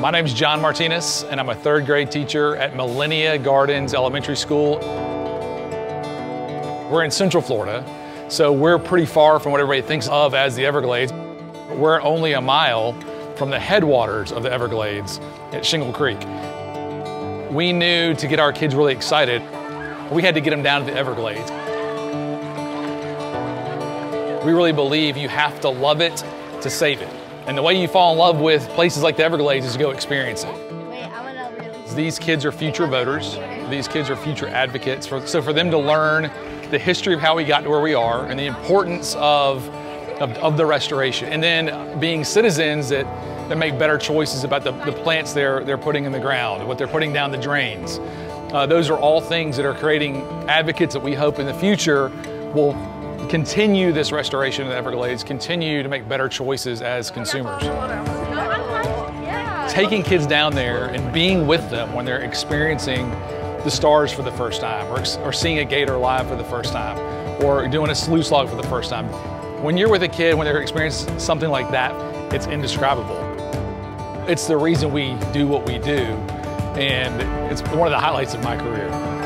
My name is John Martinez, and I'm a third grade teacher at Millennia Gardens Elementary School. We're in Central Florida, so we're pretty far from what everybody thinks of as the Everglades. We're only a mile from the headwaters of the Everglades at Shingle Creek. We knew to get our kids really excited, we had to get them down to the Everglades. We really believe you have to love it to save it. And the way you fall in love with places like the Everglades is to go experience it. These kids are future voters. These kids are future advocates. For, so for them to learn the history of how we got to where we are and the importance of, of, of the restoration, and then being citizens that, that make better choices about the, the plants they're, they're putting in the ground, what they're putting down the drains. Uh, those are all things that are creating advocates that we hope in the future will continue this restoration of the Everglades, continue to make better choices as consumers. Taking kids down there and being with them when they're experiencing the stars for the first time, or, or seeing a gator live for the first time, or doing a slough slog for the first time. When you're with a kid, when they're experiencing something like that, it's indescribable. It's the reason we do what we do, and it's one of the highlights of my career.